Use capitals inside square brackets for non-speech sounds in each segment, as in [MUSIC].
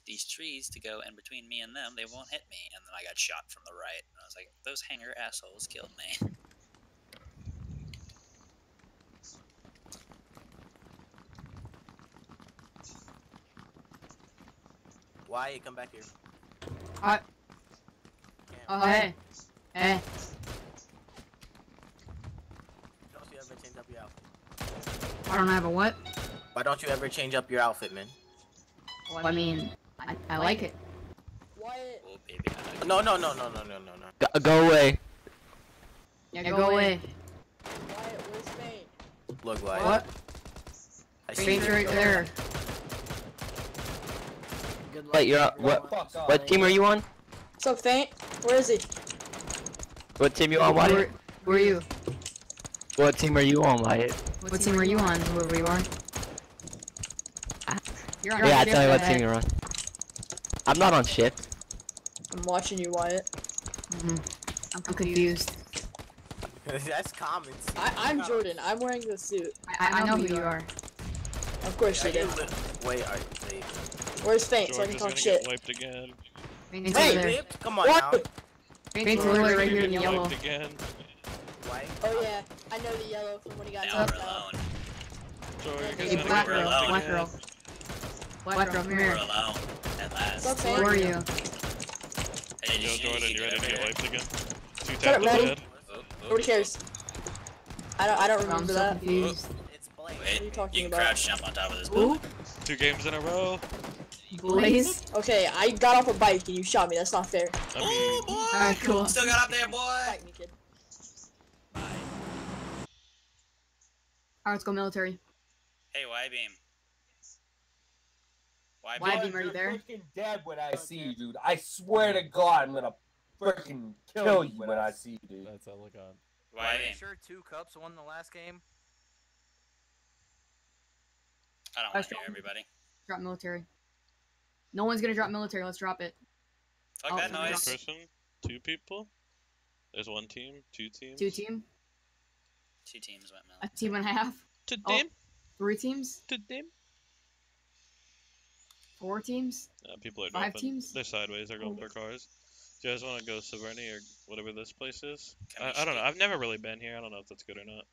these trees to go in between me and them. They won't hit me. And then I got shot from the right. And I was like, those hanger assholes killed me. [LAUGHS] Why you come back here? Can't. oh, hey. Hey. Don't you ever change up your outfit? I don't have a what? Why don't you ever change up your outfit, man? Well, I mean, I, I like it. Wyatt, Oh, baby. I No, no, no, no, no, no, no, no. Go, go away. Yeah, go away. Wyatt, where's Fane? Look like. What? I see Faint's you. right there. Wait, you're on, what? What team are you on? What's up, Faint? Where is he? What team you on, Wyatt? are, who are you? What team are you on, Wyatt? What team are you on, whoever you are? You're on Yeah, shift, tell me what right? team you're on. I'm not on shift. I'm watching you, Wyatt. Mhm. I'm confused. [LAUGHS] That's comments. I, I'm Jordan. I'm wearing the suit. I, I know who you are. Of course I you do. Wait, are wait. Where's Faint so I can talk shit? wiped again. Faint's Hey, over come on now. Faint's literally right here in the get yellow. again. Why? Oh yeah, I know the yellow from when he got now knocked out. alone. Hey, is Hey, gonna black girl, wiped black girl. Black girl, come We're here. alone. At last. What's up, Who Faint? are you? Hey, did Yo, you- Jordan, did you get ready to get here? wiped again? Two Shut up, taps on the head. Oh, oh, Nobody cares. I don't. I don't remember that. confused. It's Blake. What are you Wait, talking you can about? crouch jump on top of this Ooh, building. Two games in a row. Blaze. [LAUGHS] Okay, I got off a bike and you shot me. That's not fair. I mean, Oh, boy! Alright, cool. Still got up there, boy! Fight me, kid. Alright, let's go military. Hey, Y-Beam. Y-Beam. Y-Beam, are you there? freaking dead when I see you, dude. I swear to God, I'm gonna freaking kill you when I see you, dude. That's all look on. Are you sure two cups won the last game? I don't want to hear everybody. Drop military. No one's gonna drop military. Let's drop it. Fuck Oh, that somebody noise. else. person, two people. There's one team, two teams. Two team, Two teams went military. a team and a half, Two Oh. team, three teams, two team. Four teams. Uh, people are Five dropping. teams? They're sideways. They're going for cars. Do you guys want to go Severny or whatever this place is? I, I don't know. I've never really been here. I don't know if that's good or not.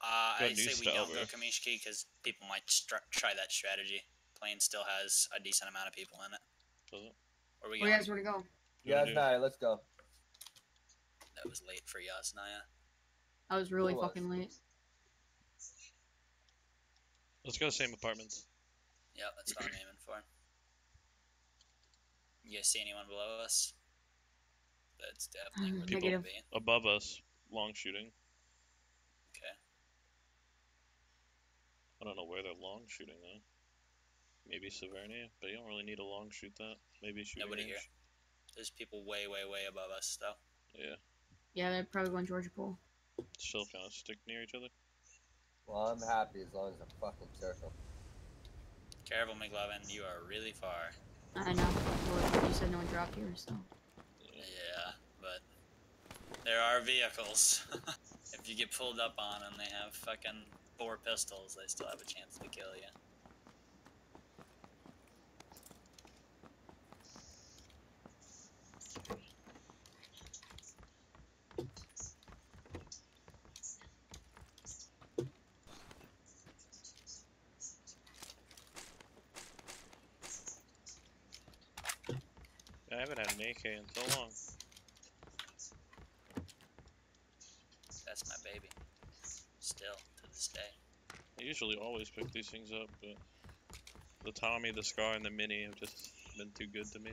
Uh, I say New we don't go Stalber. Kameshki because people might str- try that strategy. Plane still has a decent amount of people in it. Does it? Where we Where going? you guys want to go? Yeah, dude. nah, let's go. That was late for Yasnaya. I was really was? fucking late. Let's go to same apartments. Yeah, that's what I'm aiming for. You guys see anyone below us? That's definitely Um, where People- people negative. be. Above us, long shooting. Okay. I don't know where they're long shooting though. Maybe Severny, but you don't really need a long shoot that. Maybe shooting Nobody range. here. There's people way, way, way above us though. Yeah, Yeah, they're probably going Georgopol. still kind of stick near each other. Well, I'm happy as long as I'm fucking circle. Careful, McLovin. You are really far. I know. You said no one dropped here, so. Yeah, but there are vehicles. [LAUGHS] if you get pulled up on and they have fucking four pistols, they still have a chance to kill you. I haven't had an AK in so long. That's my baby. Still, to this day. I usually always pick these things up, but the Tommy, the Scar, and the Mini have just been too good to me.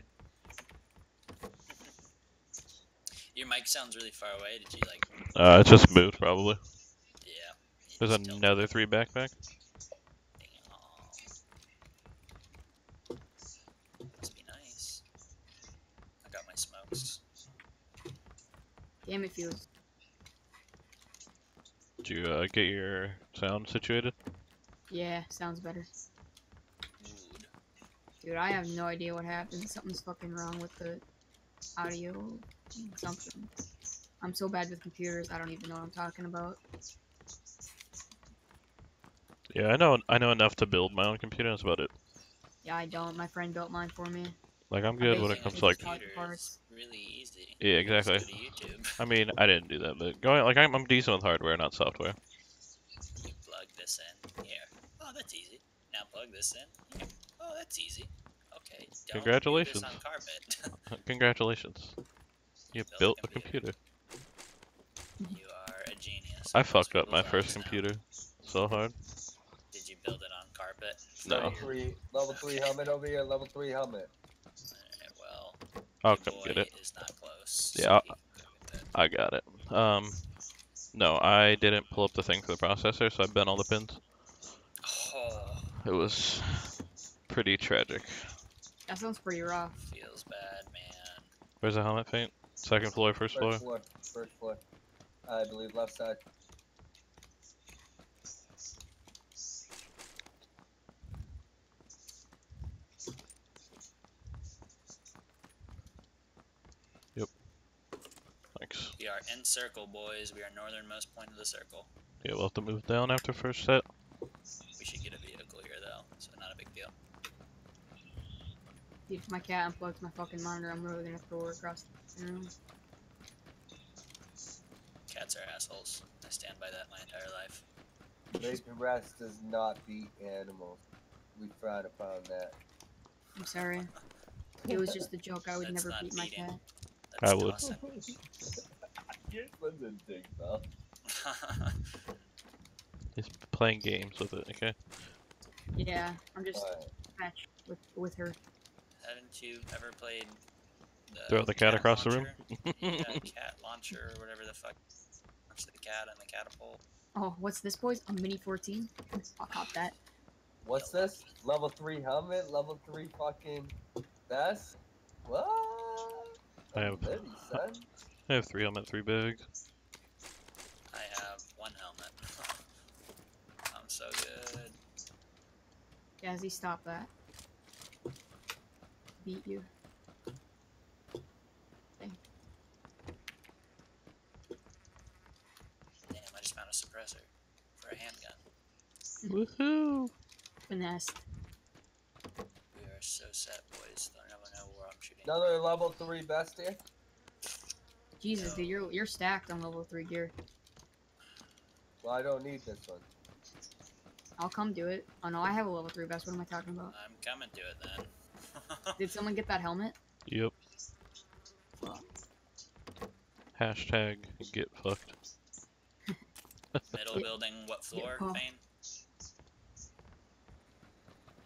Your mic sounds really far away. Did you like? Uh, it's just moved probably. Yeah. There's another three backpack. Damn. Must be nice. I got my smokes. Damn it, Fields. Did you uh, get your sound situated? Yeah, sounds better. Dude, I have no idea what happened. Something's fucking wrong with the audio. Something. I'm so bad with computers, I don't even know what I'm talking about. Yeah, I know. I know enough to build my own computer. That's about it. Yeah, I don't. My friend built mine for me. Like I'm good when it comes to like. talk Computer parts. is really easy. Yeah, exactly. I mean, I didn't do that, but going like I'm, I'm decent with hardware, not software. You plug this in here. Oh, that's easy. Now plug this in here. Oh, that's easy. Okay. Don't do Congratulations. this on carpet. [LAUGHS] [LAUGHS] Congratulations, you built a built a computer. computer. you are a genius. I Most fucked up my first jobs now. computer so hard. Did you build it on carpet? No. Level three, level three helmet over here. Level three helmet. Alright, well, I'll come boy get it. is not close. Yeah, so I'll- he can go get that. I got it. Um, no, I didn't pull up the thing for the processor, so I bent all the pins. Oh, It was pretty tragic. That sounds pretty rough. feels bad, man. Where's the helmet paint? Second floor, first floor. First floor. First floor. I believe left side. We are in circle, boys. We are northernmost point of the circle. Yeah, we'll have to move down after first set. We should get a vehicle here, though, so not a big deal. If my cat unplugs my fucking monitor, I'm really gonna throw her across the room. Cats are assholes. I stand by that my entire life. Rape and does not beat animals. We frown upon that. I'm sorry. It was just a joke. I would That's never not beat my beating. cat. That's I would. Dawson. [LAUGHS] Yours a dick, pal. He's playing games with it, okay? Yeah, I'm just Alright. match with with her. Haven't you ever played the Throw the cat across the room? [LAUGHS] yeah, cat launcher or whatever the fuck. Launch the cat and the catapult. Oh, what's this, boys? A mini 14. I'll cop that. What's this? Level three helmet? Level three fucking vest? What? I have- Ready, son. I have three helmet, three bags. I have one helmet. [LAUGHS] I'm so good. Jazzy, stop that. Beat you. Damn, I just found a suppressor for a handgun. Woohoo! Finesse. We are so set, boys. They'll never know where I'm shooting. Another level three vest here? Jesus, dude, you're you're stacked on level three gear. Well, I don't need this one. I'll come do it. Oh no, I have a level three vest. What am I talking about? I'm coming to it then. [LAUGHS] Did someone get that helmet? Yep. Fuck. Hashtag get fucked. [LAUGHS] Middle building, what floor, oh. Fane?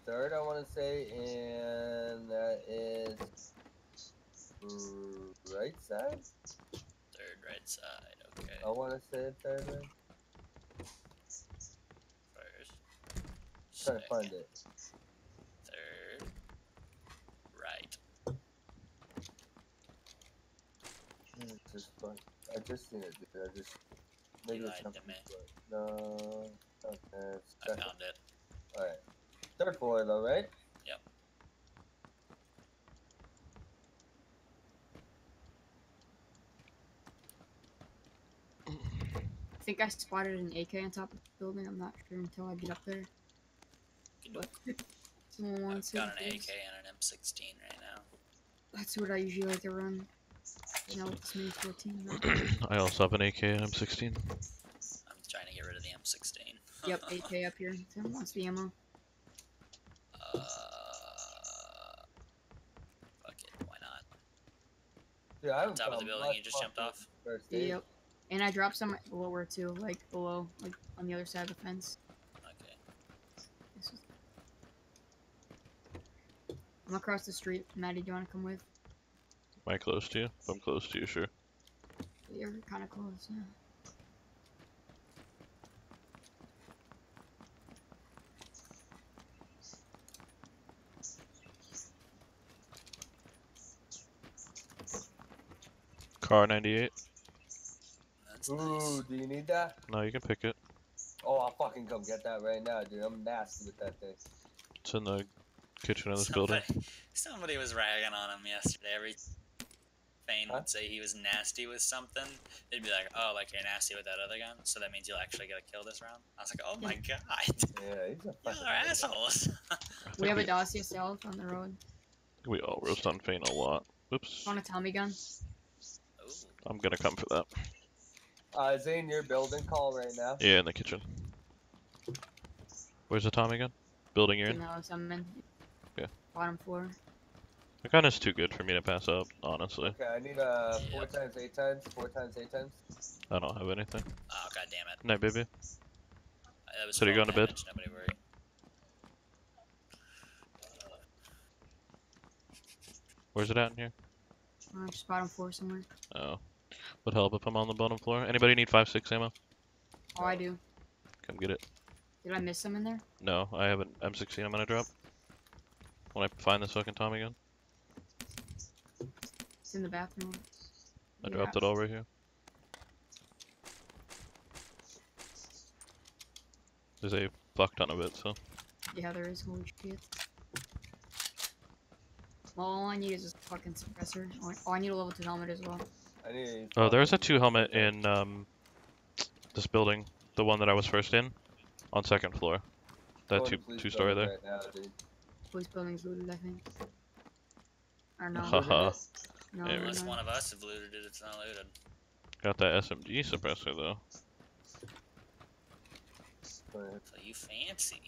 Third, I want to say, and that is mm, right side. Third right side, okay. I want to say third. Right? First. Trying to find it. Third. Right. Mm, Just fun. I just seen it, dude. I just maybe You it's lied to me. No. Okay. I found it. All right. Third floor though, right? Think I spotted an AK on top of the building. I'm not sure until I get up there. Can do But [LAUGHS] it. someone I've got an. AK and an M16 right now. That's what I usually like to run. You know, it's mini 14. right? I also have an AK and M16. I'm trying to get rid of the M16. [LAUGHS] yep, AK up here. Someone wants the ammo. Uh, fuck it, why not? Dude, I haven't Top of the building, you just jumped off. First. Yep. And I dropped some lower too, like below, like on the other side of the fence. Okay. This is- I'm across the street. Maddie, do you want to come with? Am I close to you? If I'm close to you, sure. You're kind of close. Yeah. Kar98. That's Ooh, nice. do you need that? No, you can pick it. Oh, I'll fucking come get that right now, dude. I'm nasty with that thing. It's in the kitchen of this building. Somebody, [LAUGHS] somebody was ragging on him yesterday. Every Fane Huh? would say he was nasty with something, they'd be like, "Oh, like you're nasty with that other gun, so that means you'll actually get a kill this round." I was like, "Oh my god, [LAUGHS] Yeah, he's a fucking are assholes." We think have a we, Dacia South on the road. we all roast on Fane a lot. Oops. Want a Tommy gun? Ooh. I'm gonna come for that. Uh, Zane, your building call right now. Yeah, in the kitchen. Where's the Tommy gun? Building you're In in? the house I'm in. Yeah. Bottom floor. The gun is too good for me to pass up, honestly. Okay, I need uh four times eight times, four times eight times. I don't have anything. Oh god damn it! Night, baby. That was So you full going to bed? Nobody worry. Where's it at in here? Uh, just bottom floor somewhere. Oh. Would help if I'm on the bottom floor. Anybody need 5-6 ammo? Oh, I do. Come get it. Did I miss some in there? No, I have an M16 I'm gonna drop. When I find this fucking Tommy gun. It's in the bathroom. I Yeah. dropped it all right here. There's a fuck ton of it, so. Yeah, there is. Holy shit. Well, all I need is a fucking suppressor. Oh, I- Oh, I need a level 2 helmet as well. I need. Oh, there's a two helmet in um this building, the one that I was first in, on second floor. That Going two two story there. Right now, dude. Police building's looted, I think. Or no. Haha. no, Yeah, no, Unless no. one of us have looted it, it's not looted. Got that SMG suppressor though. But So you fancy.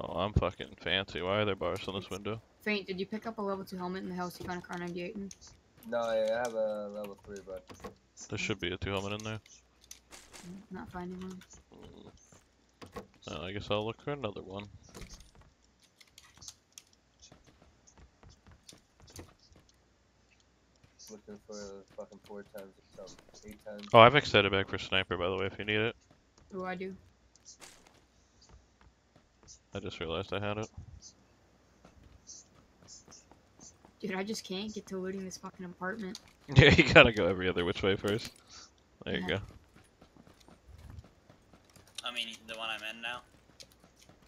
Oh, I'm fucking fancy. Why are there bars on this window? Faint, did you pick up a level 2 helmet in the house you found a Kar98 in? No, I have a level three, but There should be a two helmet in there. Not finding one. Uh, I guess I'll look for another one. looking for fucking four times or something, eight times. Oh, I've extended back for sniper by the way if you need it. What do I do? I just realized I had it. Dude, I just can't get to looting this fucking apartment. [LAUGHS] Yeah, you gotta go every other which way first. There you go. I mean, the one I'm in now.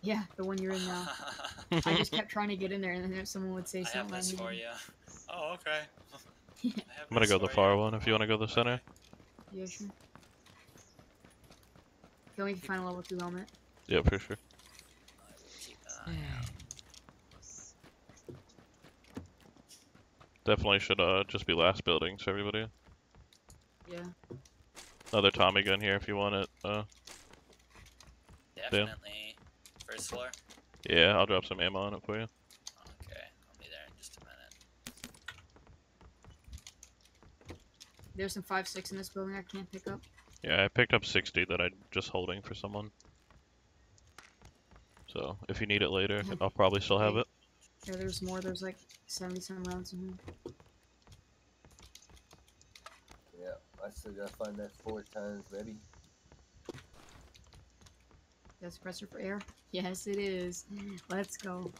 Yeah, the one you're in now. I just kept [LAUGHS] trying to get in there, and then someone would say I have something. this I'd for you. Oh, okay. [LAUGHS] I have I'm gonna go the far you. one if you wanna go the center. Yeah, sure. Can we find a level 2 helmet? Yeah, for sure. I will keep an eye out. Definitely should uh just be last buildings for everybody. Yeah. Another Tommy gun here if you want it. Uh, Definitely. First floor. yeah, I'll drop some ammo on it for you. Okay, I'll be there in just a minute. There's some 5-6 in this building I can't pick up. Yeah, I picked up 60 that I'm just holding for someone. So if you need it later. I'll probably still have it. Yeah, there's more. There's like 70 some rounds in here. Yeah, I still gotta find that four times, baby. That's suppressor for air? Yes, it is. Let's go.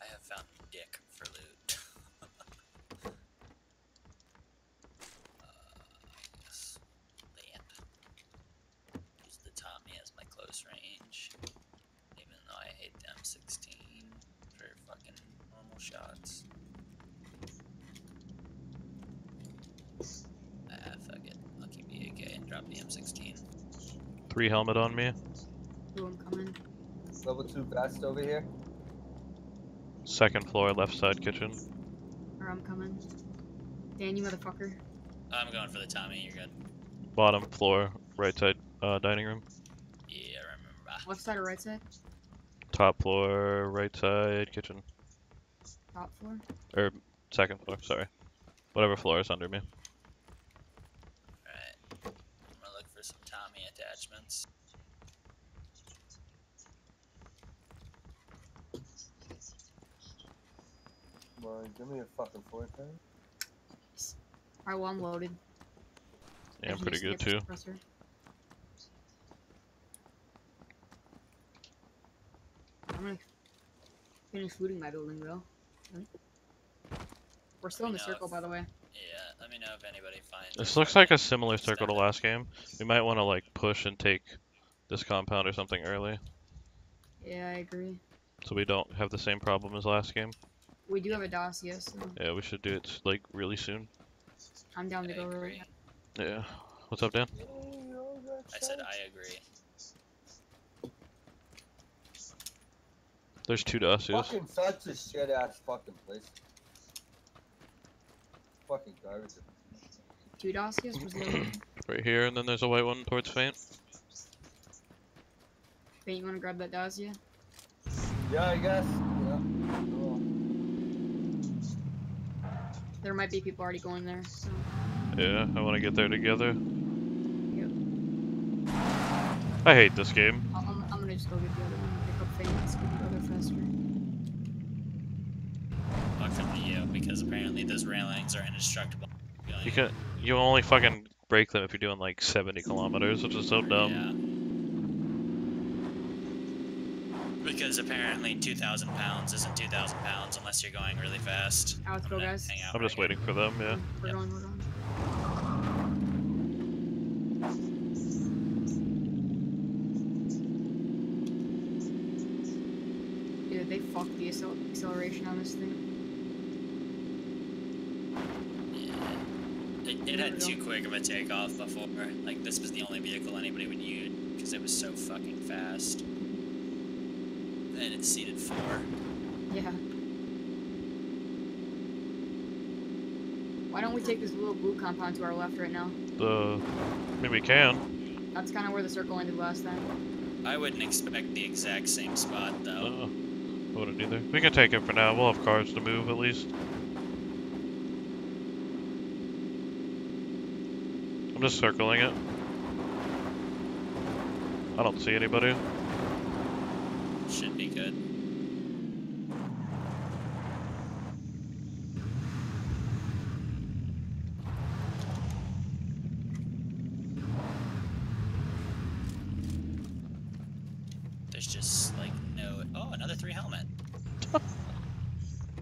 I have found dick for loot. uh, yes. Land. Use the Tommy as my close range. Even though I hate the M16 for fucking normal shots. Ah, fuck it. I'll keep the AK and drop the M16. Three helmet on me. Ooh, I'm coming. Level two vest over here. Second floor, left side kitchen. Or I'm coming. Dan, you motherfucker. I'm going for the Tommy, you're good. Bottom floor, right side uh, dining room. Yeah, I remember. Left side or right side? Top floor, right side kitchen. Top floor? Or second floor, sorry. Whatever floor is under me. Alright. I'm gonna look for some Tommy attachments. Come give me a fucking four times. Alright, well, I'm loaded. Yeah, I'm pretty good too. suppressor. I'm gonna finish looting my building, though. We're still in the Let me know circle, if- by the way. Yeah, let me know if anybody finds. This looks like a similar circle to last game. We might want to like push and take this compound or something early, Yeah, I agree. so we don't have the same problem as last game. We do have a Dacia, so Yeah, we should do it like really soon. I'm down to I go right agree. now. Yeah. What's up, Dan? I said I agree. There's two dossiers. Fucking such a shit ass fucking place. Fucking garbage. Two dossiers was the. [CLEARS THROAT] Right here, and then there's a white one towards Faint. Hey, you wanna grab that dossier? Yeah, I guess. Yeah. Oh. There might be people already going there, so. Yeah, I want to get there together. Yep. I hate this game. I'll, I'm, I'm gonna just go get the other one, pick up Phoenix, we can go there faster. Fuck from you, because apparently those railings are indestructible. You can you only fucking break them if you're doing like 70 kilometers, which is so dumb. Yeah. Because apparently 2,000 pounds isn't 2,000 pounds unless you're going really fast. Now let's I'm go, guys. hang out I'm just right waiting for them. Yeah. Mm, we're Yep. going, we're going. Dude, they fucked the acceleration on this thing. Yeah. It, it had too quick of a takeoff before. Like, this was the only vehicle anybody would use because it was so fucking fast. And it seated four. Yeah. Why don't we take this little blue compound to our left right now? The I mean we can. That's kind of where the circle ended last time. I wouldn't expect the exact same spot though. Uh, I wouldn't either. We can take it for now. We'll have cars to move at least. I'm just circling it. I don't see anybody. Should be good. There's just like no. Oh, another three helmet.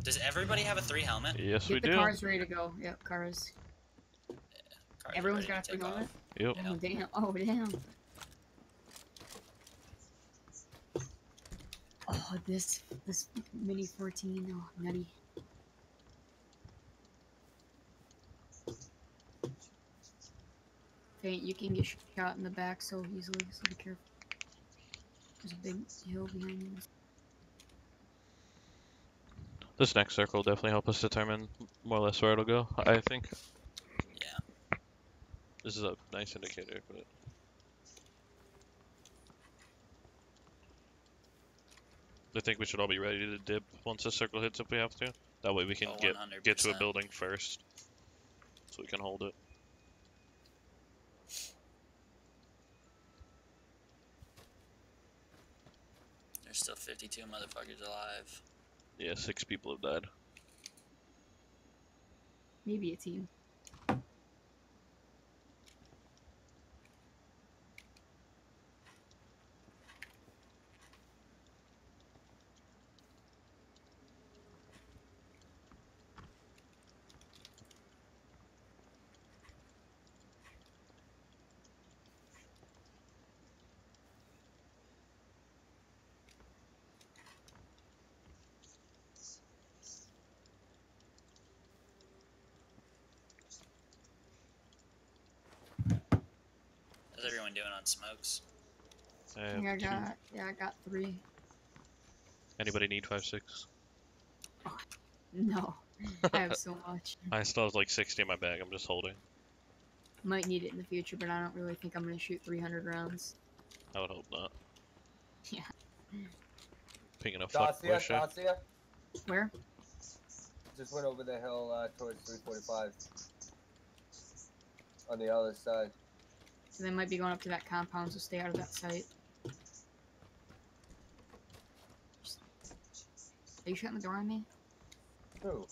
Does everybody have a three helmet? Yes, we do. Get the cars ready to go. Yep, cars. Cars are Everyone's ready got a three helmet? off. Yep. Yeah. Oh damn! Oh damn! Oh, this this mini 14. Oh, nutty. Faint, you can get shot in the back so easily, so be careful. There's a big hill behind you. This next circle will definitely help us determine more or less where it'll go. I think. Yeah. This is a nice indicator, but I think we should all be ready to dip once the circle hits if we have to. That way we can Oh, get get to a building first, so we can hold it. There's still 52 motherfuckers alive. Yeah, six people have died. Maybe a team. How's everyone doing on smokes? I I think I two. got yeah, I got three. Anybody need five six? No, I have so [LAUGHS] much. I still have like sixty in my bag. I'm just holding. Might need it in the future, but I don't really think I'm gonna shoot 300 rounds. I would hope not. Yeah. Pinging a fuck Dacia, Porsche. Dacia. Where? Just went over the hill uh, towards 345. On the other side. So they might be going up to that compound, so stay out of that site. Are you shutting the door on me? Who?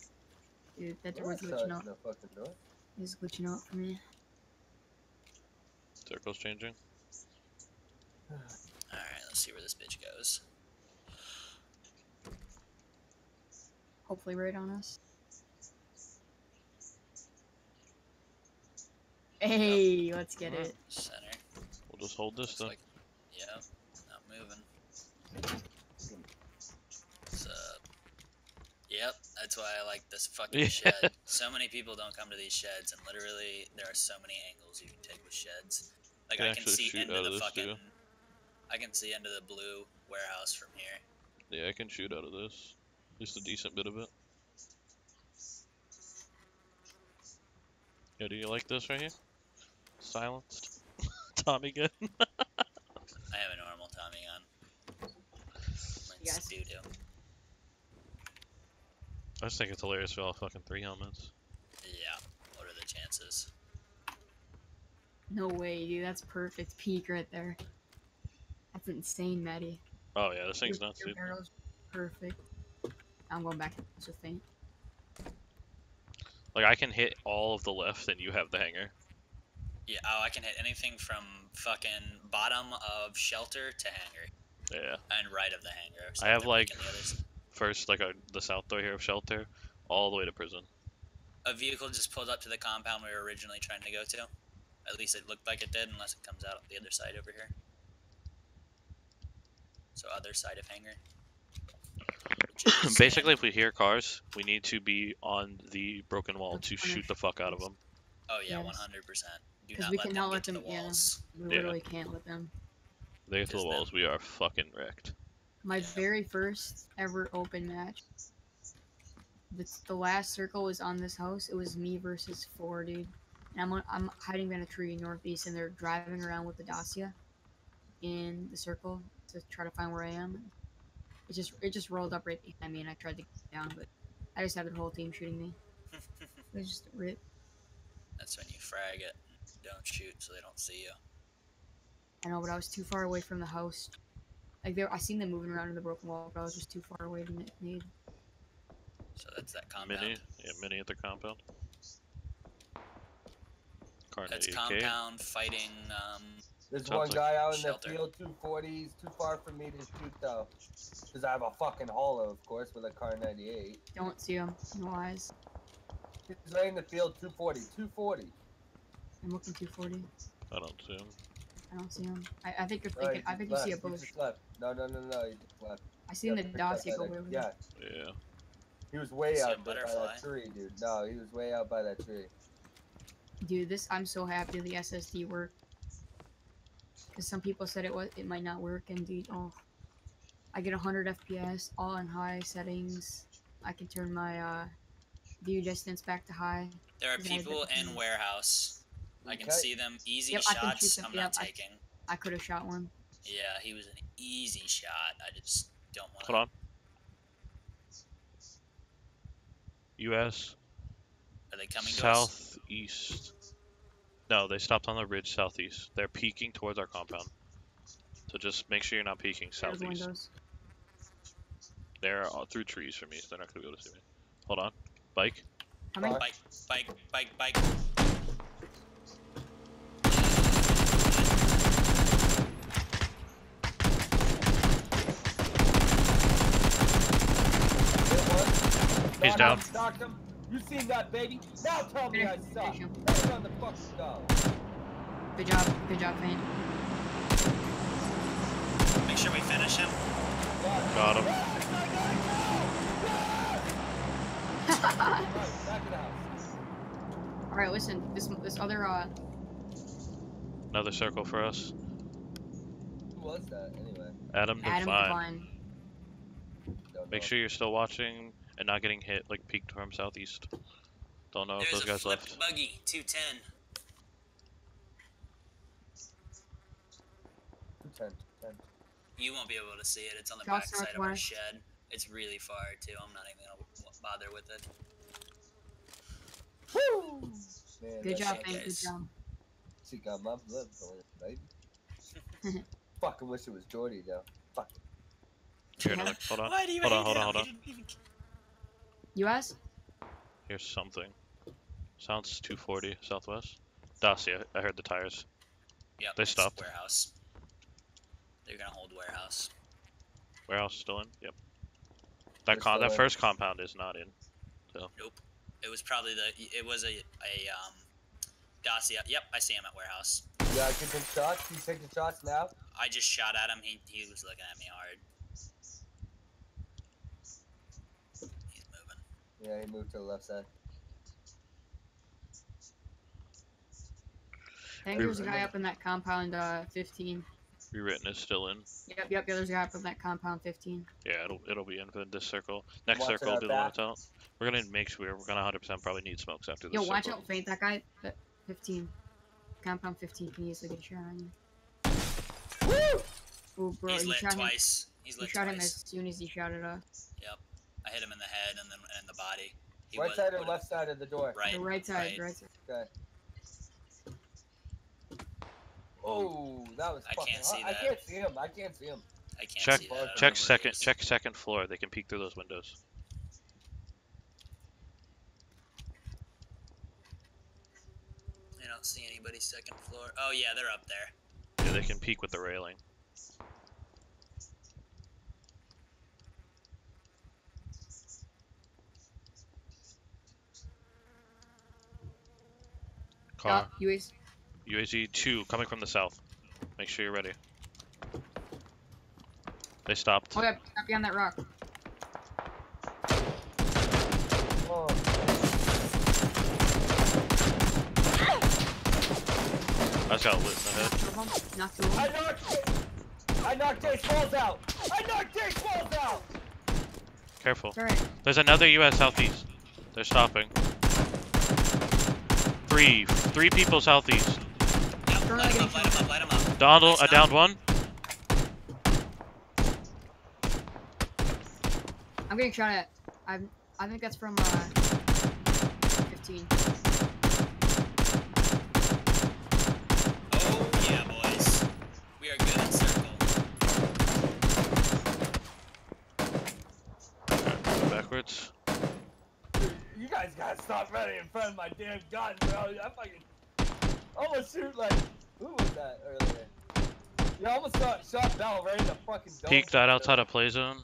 Dude, that No, door's it's glitching not out. the fucking door. It's glitching out for me. Circle's changing. [SIGHS] Alright, let's see where this bitch goes. Hopefully right on us. Hey, let's get it. Center. We'll just hold this Looks then. like, yeah, not moving. What's up? Yep, that's why I like this fucking [LAUGHS] Yeah. shed. So many people don't come to these sheds, and literally there are so many angles you can take with sheds. Like Can I can actually see shoot into out the of this, fucking. too. I can see into the blue warehouse from here. Yeah, I can shoot out of this. Just a decent bit of it. Yeah, do you like this right here? Silenced. [LAUGHS] Tommy gun. [LAUGHS] I have a normal Tommy gun. Yes. doo doo. I just think it's hilarious for all fucking three helmets. Yeah. What are the chances? No way, dude. That's perfect peak right there. That's insane, Maddie. Oh yeah, this thing's Your- nuts, your dude. barrel's perfect. I'm going back. It's just faint. Like I can hit all of the left, and you have the hangar. Yeah. Oh, I can hit anything from fucking bottom of shelter to hangar, Yeah. and right of the hangar. so I have, like, picking the others. First, like the south door here of shelter, all the way to prison. A vehicle just pulled up to the compound we were originally trying to go to. At least it looked like it did, unless it comes out the other side over here. So other side of hangar. [COUGHS] Basically, if we hear cars, we need to be on the broken wall to shoot the fuck out of them. Oh yeah, one hundred percent. Because not we let them cannot get let to the them- yeah. walls. We Yeah. literally can't let them. They get to the Just them. walls, we are fucking wrecked. My Yeah. very first ever open match. The, the last circle was on this house. It was me versus four, dude. And I'm I'm hiding behind a tree northeast, and they're driving around with the Dacia in the circle to try to find where I am. It just it just rolled up right behind me, and I tried to get down, but I just had the whole team shooting me. [LAUGHS] It was just a rip. That's when you frag it. Don't shoot so they don't see you. I know, but I was too far away from the house. Like there, I seen them moving around in the broken wall, but I was just too far away to ma- need. So that's that compound. Mini, yeah, mini at the compound. Carnage That's AK. compound fighting. Um, There's Sounds one like guy out in the shelter. field, 240. He's too far for me to shoot though. Because I have a fucking hollow, of course, with a Kar98. Don't see him. No eyes. He's laying in the field, 240. 240. I'm looking 240. I don't see him. I don't see him. I, I think you're thinking. he I think just you see a left, he bush. just left. No, no, no, no. He just left. I seen the Got picked up Dacia by go over Yeah, there. Yeah. he was way out by that tree, dude. No, he was way out by that tree. Dude, this I'm so happy the SSD worked. Cause some people said it was it might not work, and dude, oh, I get 100 FPS, all in high settings. I can turn my uh, view distance back to high. there are people in warehouse. I can Okay. see them. Easy Yep, shots. Them. I'm not yep, I- taking. I could have shot one. Yeah, he was an easy shot. I just don't want. To Hold on. U.S. Are they coming to us? southeast. No, they stopped on the ridge southeast. They're peeking towards our compound. So just make sure you're not peeking southeast. windows. They're all through trees for me, so they're not gonna be able to see me. Hold on. Bike. Coming. Car. Bike, bike, bike, bike. He's Knocked down. knocked him. You seen that, baby? Now tell me I Finish- suck. finish him. The fucking go. Good job. Good job, Vane. Make sure we finish him. Got him. Right, back of the house. All right, listen. This this other uh Another circle for us. Who was that, anyway? Adam Adam Devine. Devine. Make sure you're still watching and not getting hit, like peeked from southeast. Don't know if There's those a guys flipped left. buggy, 210. 10, 10. You won't be able to see it. It's on the Cross back side of our shed. It's really far too. I'm not even gonna w- bother with it. Man, Good that job, shit, Vane. Good guys. job. She got my blood flowing, baby. [LAUGHS] Fucking wish it was Jordy, though. Fuck. Here, Yeah. another. Hold on. Why do you Hold on, hold on, him? hold on. didn't even- U.S. Here's something. Sounds 240 southwest. Dacia, I heard the tires. Yep, They stopped. Warehouse. They're gonna hold warehouse. Warehouse still in? Yep. That They're con- that first compound is not in. Nope. It was probably the. It was a a um. Dacia. Yep, I see him at warehouse. Yeah, gotta get some shots. You take the shots now. I just shot at him. He he was looking at me hard. He's moving. Yeah, he moved to the left side. I think there's a guy up in that compound, uh, 15. Rewritten is still in. Yep, yep, yeah, there's a guy up in that compound 15. Yeah, it'll it'll be in for this circle. Next Watch circle will out be the one that's out. We're gonna make sure we're gonna 100% probably need smokes after this. Yo, watch circle. out, faint that guy. 15. Compound 15 can easily get a shot on you. Ooh, bro, He's you lit shot him. twice. He's You lit shot him as soon as he shot at us. Yep. I hit him in the head and then and the body. He right was- side or left side of the door? Right. the right side, right. right side. Okay. Oh, that was I fucking can't hot. see I can't see him. I can't see him. I can't Check see that. I don't know check second check second floor. They can peek through those windows. I don't see anybody second floor. Oh yeah, they're up there. Yeah, they can peek with the railing. Car. UAs. UAZ 2 coming from the south. Make sure you're ready. They stopped. Oh, yeah, up behind that rock. Oh, I just got lit in the head. Two of them. Knocked two of I knocked. I knocked Jace Walls out. I knocked Jace Walls out. Careful. It's alright. There's another US southeast. They're stopping. Three. Three people southeast. Yep, They're light him up, light him up, light him up. Donald, Nice I downed one. I'm getting shot at. I'm, I think that's from, uh, 15. Oh yeah, boys. We are good in circle. Backwards. Dude, you guys gotta stop running in front of my damn gun, bro. I fucking almost shoot like who was that earlier? You almost shot, shot Bell right in the fucking dome. Peek that outside of play zone.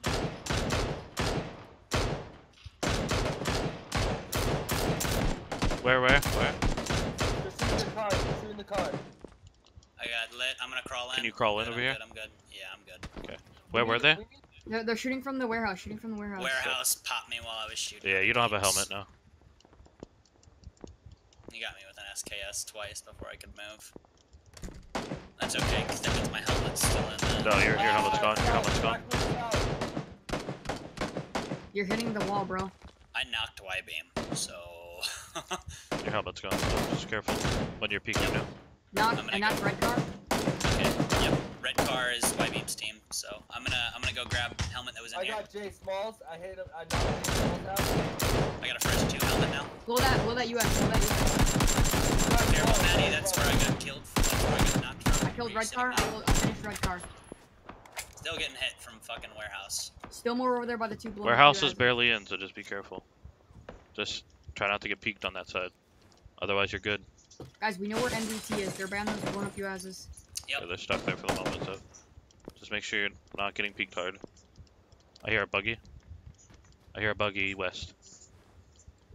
Where, where, where? They're shooting the car. They're shooting the car. I got lit. I'm gonna crawl in. Can you crawl I'm in good, over I'm here? Good, I'm good. Yeah, I'm good. Okay. Where were they? we need- They're, they're shooting from the warehouse, shooting from the warehouse. Warehouse popped me while I was shooting. Yeah, you don't have a helmet now. You got me with an SKS twice before I could move. That's okay, because that means my helmet's still in there. No, your, your helmet's gone. Your helmet's south, gone. You're hitting the wall, bro. I knocked Y-beam, so... [LAUGHS] Your helmet's gone. So just careful when you're peeking now. Knocked, I'm gonna I knocked red car. okay, yep. Red car is Y-beam's team, so I'm gonna I'm gonna go grab helmet that was in I here. got Jay Smalls. I hit him. I knocked Jay Smalls out. I got a fresh two helmet now. Blow that, blow that US, blow that US. Careful, Maddie, that's where I got killed. That's where I got knocked from. I killed red car, I, down? blow- I finished red car. Still getting hit from fucking warehouse. Still more over there by the two blow Warehouse is barely in, so just be careful. Just try not to get peeked on that side. Otherwise, you're good. Guys, we know where NDT is. They're banned those blowing up USs. Yep. Yeah, they're stuck there for the moment, so just make sure you're not getting peeked hard. I hear a buggy. I hear a buggy west.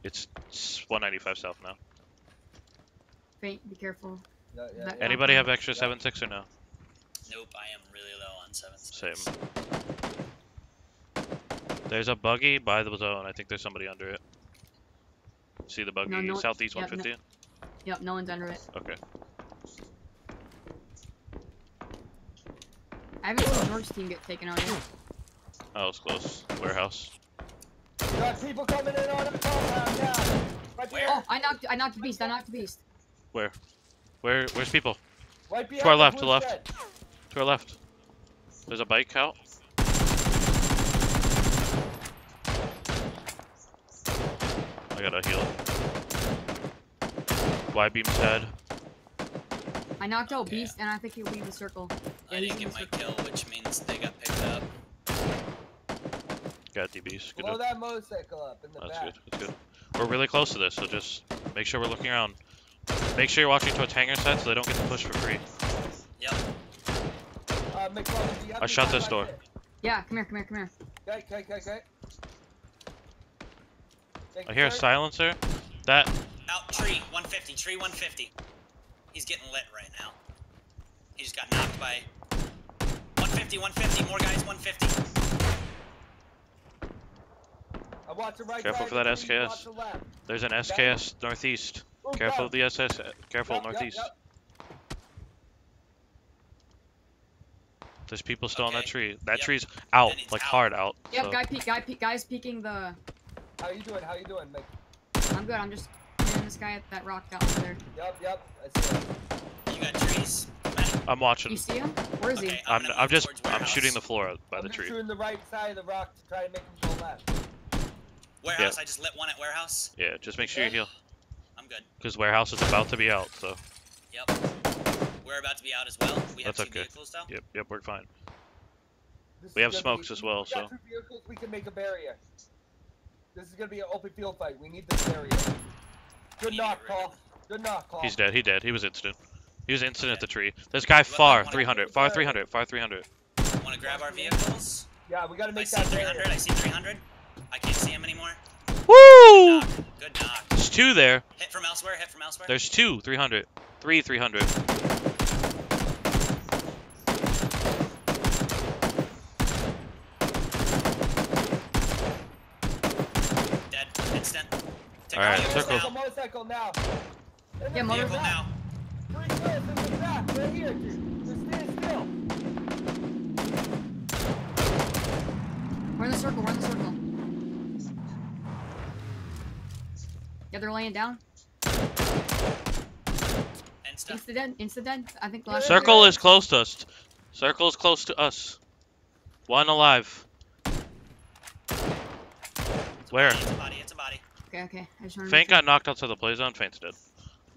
It's s- 195 south now. Faint, be careful. Yeah, yeah, yeah. Anybody have extra Yeah. 7.6 or no? Nope, I am really low on seven six. Same. There's a buggy by the zone. I think there's somebody under it. See the buggy? no- Southeast yeah, no- 150? Yep, no one's under it. Okay. I haven't seen George's team get taken out yet. Oh, it's close. Warehouse. Got people coming in on the compound now. Right Where? there. Oh, I knocked, I knocked the Beast, I knocked the Beast. Where? Where? Where's people? Right behind our left, to left. shed. To our left. There's a bike out. I gotta heal. Y beam's dead. I knocked out Okay. Beast, and I think he'll leave the circle. I Yeah, he's didn't get my circle. kill, which means they got picked up. Got DBs. Good Blow job. that motorcycle up in the That's back. good. That's good. We're really close to this, so just make sure we're looking around. Make sure you're watching towards hangar sets so they don't get to push for free. Yep. Uh, McClellan, do you have I any shut this door. Yeah, come here, come here, come here. Okay, okay, okay, okay. Thank I you, hear a silencer. That Out tree, 150, tree 150. He's getting lit right now. He just got knocked by 150, 150, more guys, 150. I'm watching right Careful for that of the tree, you SKS. watch the left. There's an SKS northeast. Move Careful down. of the SS. Uh, careful Yup, yup, northeast. yup. There's people still on that tree. That Yep. tree's out, like out. hard out. Yep, so- guy peek, guy peek, guys peeking the. How you doing? How you doing? Mike? I'm good. I'm just hitting this guy at that rock down there. Yep, yep. I see it. You got trees? Matt? I'm watching. You see him? Where is Okay, he? I'm, gonna I'm just I'm warehouse. shooting the floor out by I'm the just tree. shooting the right side of the rock to try to make him go left. Warehouse. I just lit one at warehouse. Yeah, just make sure you heal, I'm good. because warehouse is about to be out. So Yep. We're about to be out as well. We have That's two okay. vehicles though. yep, yep, we're fine. This We have smokes be- as well, we got so- two vehicles, we can make a barrier. This is gonna be an open field fight. We need this barrier. Good knock, to get rid of Paul. Good knock, Paul. He's dead. He dead. He was instant. He was instant at the tree. This guy far 300, far 300, far 300. Want to grab our vehicles? Yeah, we gotta make I make see 300. barrier. I see 300. I can't see him anymore. Woo! Knock. Good knock. There's two there. Hit from elsewhere. Hit from elsewhere. There's two 300, three 300. Dead. Instant. Take All right, circle. Motorcycle, now. motorcycle now. Yeah, the motor- Vehicle back. now. Three clears in the back, right here, dude. Just stand still. We're in the circle. We're in the circle. Yeah, they're laying down. Insta. Insta dead. Insta dead. I think last. Circle is close to us. Circle is close to us. One alive. Where? It's a body. It's a body. Okay, okay. I just Faint got knocked outside the play zone. Faint's dead.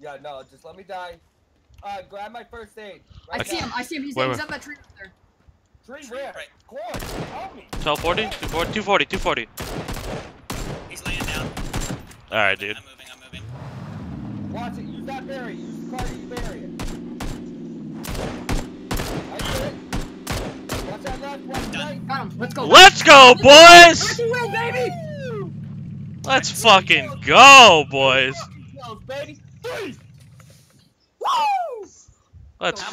Yeah, no, just let me die. Uh, grab my first aid. I Right see him. I see him. He's, Where, he's where? up that tree up there. Tree where? Right. Corn, tell me. 1240, 240, 240, 240. He's laying down. Alright, dude. I'm moving. I'm moving. Watch it. Use that barrier. Use the car to bury it. I did it. Watch that left, watch right. Got him. Let's go. Let's go, boys! Let's. Let's fucking go, boys! Fucking kills, baby. Three. Woo! Let's How much